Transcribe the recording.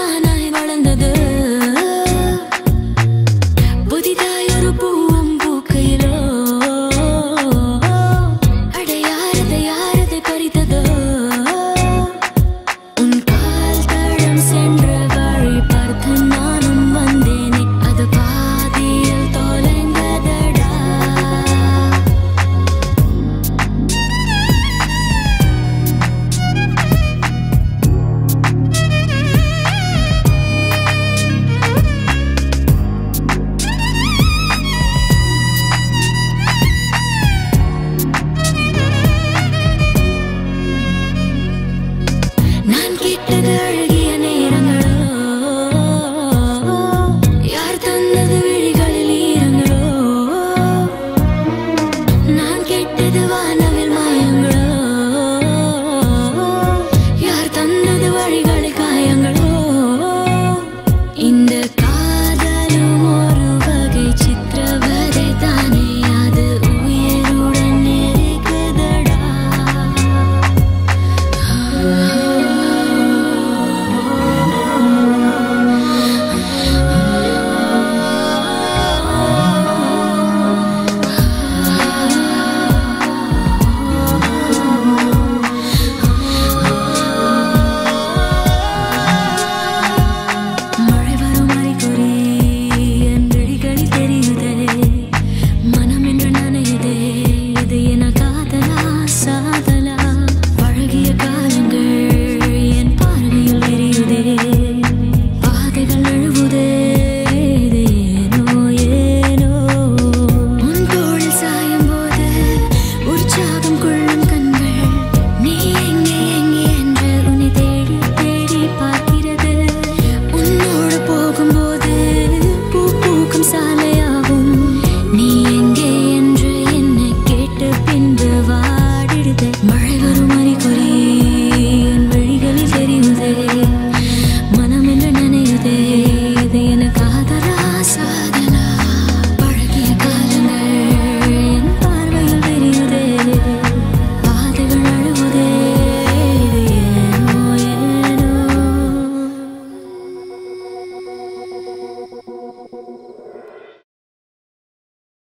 ता